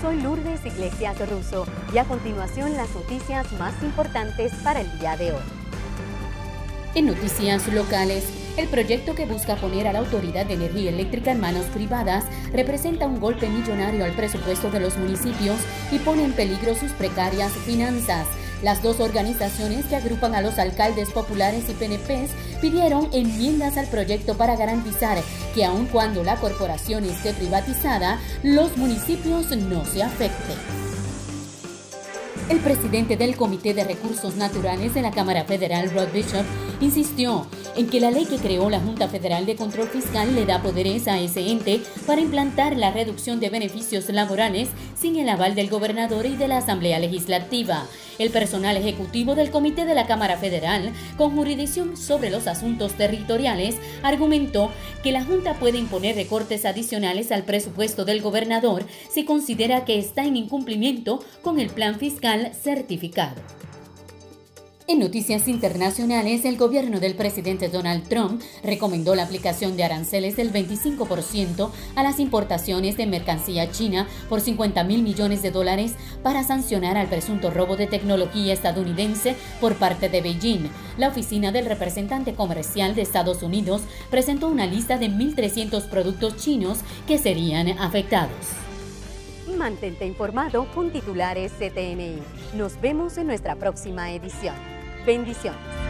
soy Lourdes Iglesias Russo y a continuación las noticias más importantes para el día de hoy. En noticias locales, el proyecto que busca poner a la Autoridad de Energía Eléctrica en manos privadas representa un golpe millonario al presupuesto de los municipios y pone en peligro sus precarias finanzas. Las dos organizaciones que agrupan a los alcaldes populares y PNPs pidieron enmiendas al proyecto para garantizar que aun cuando la corporación esté privatizada, los municipios no se afecten. El presidente del Comité de Recursos Naturales de la Cámara Federal, Rod Bishop, insistió en que la ley que creó la Junta Federal de Control Fiscal le da poderes a ese ente para implantar la reducción de beneficios laborales sin el aval del gobernador y de la Asamblea Legislativa. El personal ejecutivo del Comité de la Cámara Federal, con jurisdicción sobre los asuntos territoriales, argumentó que la Junta puede imponer recortes adicionales al presupuesto del gobernador si considera que está en incumplimiento con el plan fiscal certificado. En noticias internacionales, el gobierno del presidente Donald Trump recomendó la aplicación de aranceles del 25% a las importaciones de mercancía china por 50 mil millones de dólares para sancionar al presunto robo de tecnología estadounidense por parte de Beijing. La oficina del representante comercial de Estados Unidos presentó una lista de 1.300 productos chinos que serían afectados. Mantente informado con titulares CTNI. Nos vemos en nuestra próxima edición. Bendiciones.